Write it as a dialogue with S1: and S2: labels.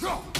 S1: Go!